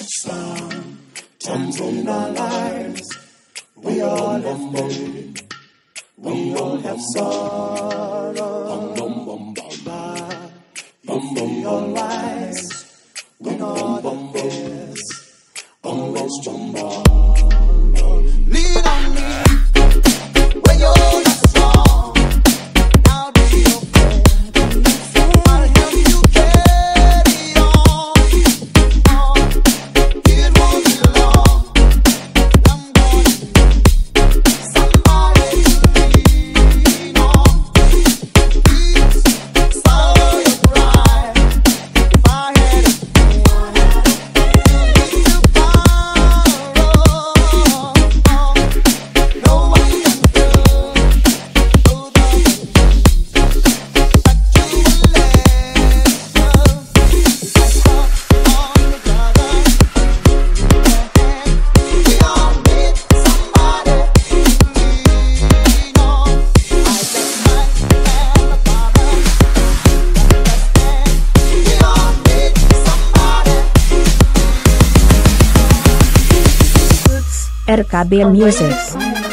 Sometimes in our lives, we all have pain. We all have sorrow. But if we all wise, RKB Music.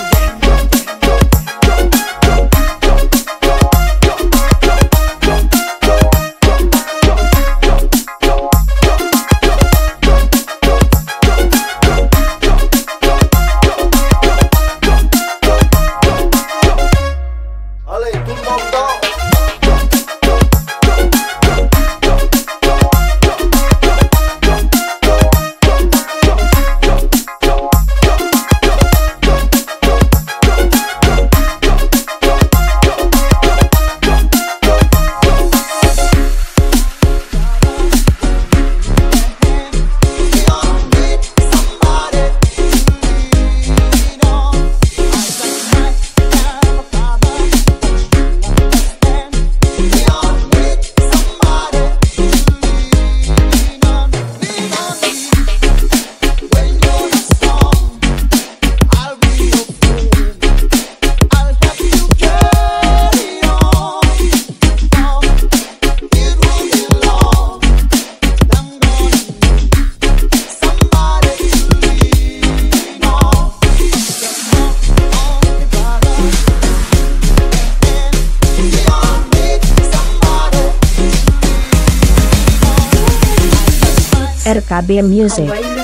RKB Music.